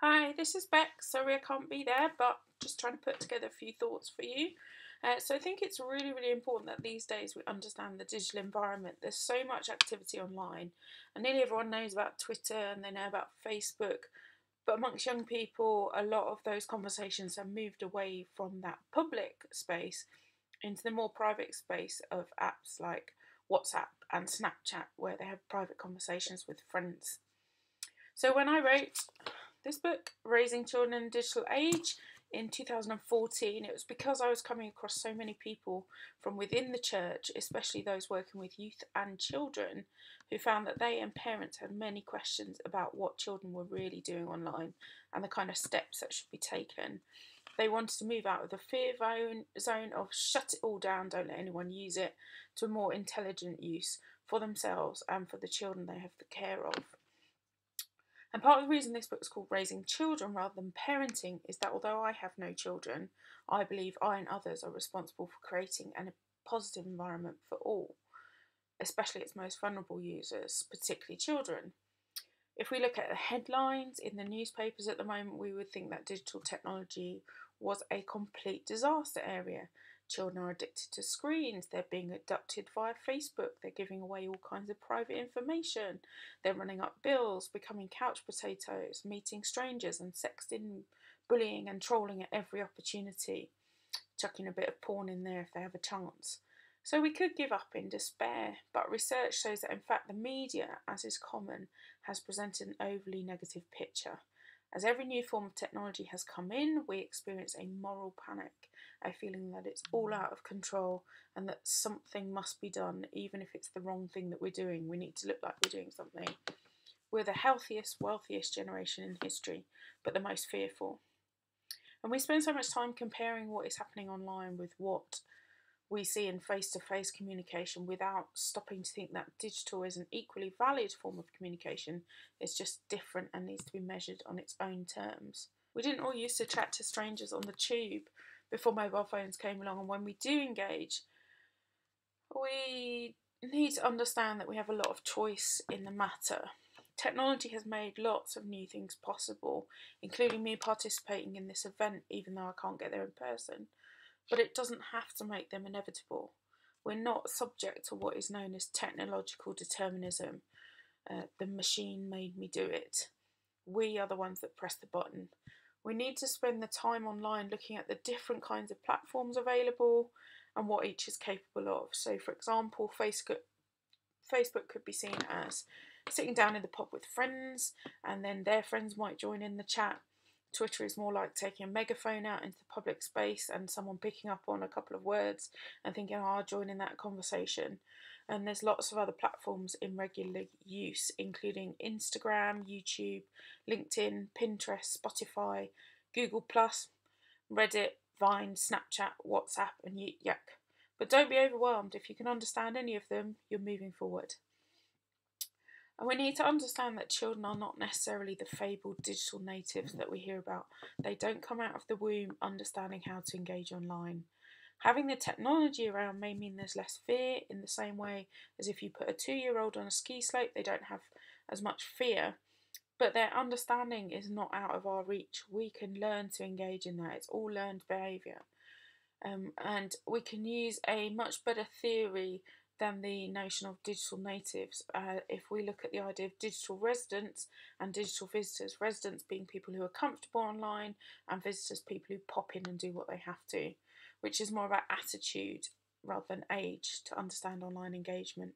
Hi, this is Bex. Sorry I can't be there, but just trying to put together a few thoughts for you. Uh, so I think it's really, really important that these days we understand the digital environment. There's so much activity online, and nearly everyone knows about Twitter and they know about Facebook. But amongst young people, a lot of those conversations have moved away from that public space into the more private space of apps like WhatsApp and Snapchat, where they have private conversations with friends. So when I wrote this book, Raising Children in a Digital Age, in 2014, it was because I was coming across so many people from within the church, especially those working with youth and children, who found that they and parents had many questions about what children were really doing online and the kind of steps that should be taken. They wanted to move out of the fear zone of shut it all down, don't let anyone use it, to a more intelligent use for themselves and for the children they have the care of. And part of the reason this book is called Raising Children rather than Parenting is that although I have no children, I believe I and others are responsible for creating a positive environment for all, especially its most vulnerable users, particularly children. If we look at the headlines in the newspapers at the moment, we would think that digital technology was a complete disaster area Children are addicted to screens, they're being abducted via Facebook, they're giving away all kinds of private information, they're running up bills, becoming couch potatoes, meeting strangers and sexting, bullying and trolling at every opportunity, chucking a bit of porn in there if they have a chance. So we could give up in despair, but research shows that in fact the media, as is common, has presented an overly negative picture. As every new form of technology has come in, we experience a moral panic a feeling that it's all mm. out of control and that something must be done, even if it's the wrong thing that we're doing. We need to look like we're doing something. We're the healthiest, wealthiest generation in history, but the most fearful. And we spend so much time comparing what is happening online with what we see in face to face communication without stopping to think that digital is an equally valid form of communication. It's just different and needs to be measured on its own terms. We didn't all used to chat to strangers on the tube before mobile phones came along. And when we do engage, we need to understand that we have a lot of choice in the matter. Technology has made lots of new things possible, including me participating in this event, even though I can't get there in person. But it doesn't have to make them inevitable. We're not subject to what is known as technological determinism. Uh, the machine made me do it. We are the ones that press the button. We need to spend the time online looking at the different kinds of platforms available and what each is capable of. So, for example, Facebook, Facebook could be seen as sitting down in the pub with friends, and then their friends might join in the chat. Twitter is more like taking a megaphone out into the public space and someone picking up on a couple of words and thinking, ah, oh, I'll join in that conversation and there's lots of other platforms in regular use, including Instagram, YouTube, LinkedIn, Pinterest, Spotify, Google Plus, Reddit, Vine, Snapchat, WhatsApp, and Yak. But don't be overwhelmed. If you can understand any of them, you're moving forward. And we need to understand that children are not necessarily the fabled digital natives that we hear about. They don't come out of the womb understanding how to engage online. Having the technology around may mean there's less fear in the same way as if you put a two year old on a ski slope, they don't have as much fear. But their understanding is not out of our reach. We can learn to engage in that. It's all learned behaviour. Um, and we can use a much better theory than the notion of digital natives. Uh, if we look at the idea of digital residents and digital visitors, residents being people who are comfortable online, and visitors people who pop in and do what they have to which is more about attitude rather than age to understand online engagement.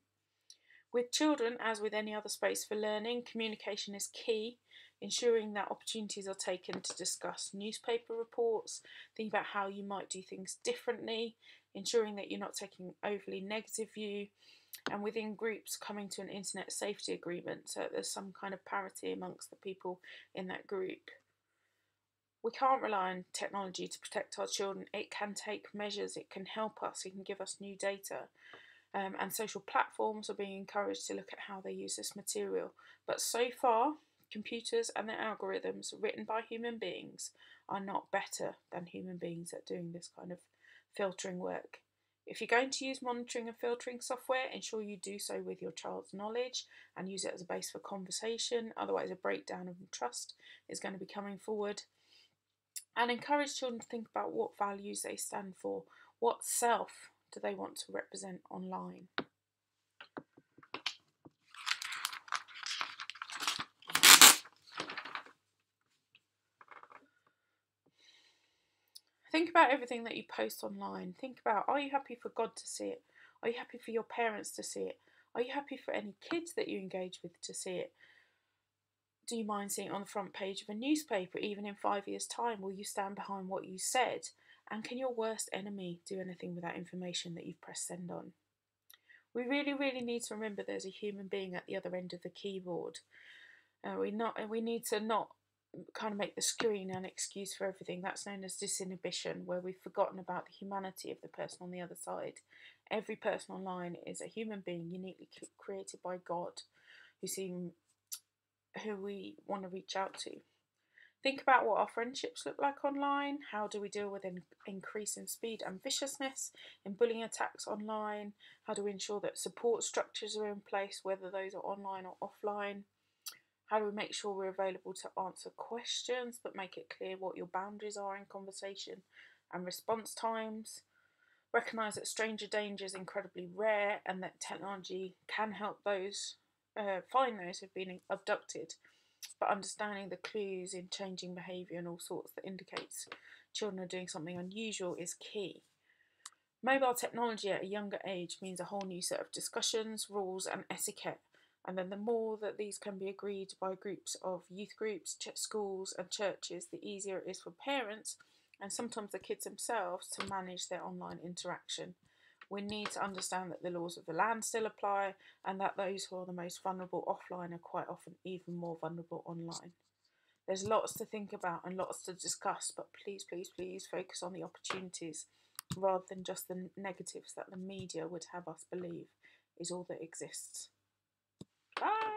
With children, as with any other space for learning, communication is key, ensuring that opportunities are taken to discuss newspaper reports, think about how you might do things differently, ensuring that you're not taking an overly negative view, and within groups coming to an internet safety agreement so that there's some kind of parity amongst the people in that group we can't rely on technology to protect our children. It can take measures, it can help us, it can give us new data. Um, and social platforms are being encouraged to look at how they use this material. But so far, computers and their algorithms written by human beings are not better than human beings at doing this kind of filtering work. If you're going to use monitoring and filtering software, ensure you do so with your child's knowledge and use it as a base for conversation. Otherwise, a breakdown of trust is going to be coming forward. And encourage children to think about what values they stand for, what self do they want to represent online. Think about everything that you post online. Think about are you happy for God to see it? Are you happy for your parents to see it? Are you happy for any kids that you engage with to see it? Do you mind seeing on the front page of a newspaper even in five years' time? Will you stand behind what you said? And can your worst enemy do anything with that information that you've pressed send on? We really, really need to remember there's a human being at the other end of the keyboard. Uh, we not we need to not kind of make the screen an excuse for everything. That's known as disinhibition, where we've forgotten about the humanity of the person on the other side. Every person online is a human being uniquely created by God, who seem who we want to reach out to. Think about what our friendships look like online. How do we deal with an increase in speed and viciousness in bullying attacks online? How do we ensure that support structures are in place, whether those are online or offline? How do we make sure we're available to answer questions but make it clear what your boundaries are in conversation and response times? Recognise that stranger danger is incredibly rare and that technology can help those uh, find those who've been abducted, but understanding the clues in changing behaviour and all sorts that indicates children are doing something unusual is key. Mobile technology at a younger age means a whole new set of discussions, rules, and etiquette and then the more that these can be agreed by groups of youth groups, schools, and churches, the easier it is for parents and sometimes the kids themselves to manage their online interaction. We need to understand that the laws of the land still apply and that those who are the most vulnerable offline are quite often even more vulnerable online. There's lots to think about and lots to discuss, but please, please, please focus on the opportunities rather than just the negatives that the media would have us believe is all that exists. Bye.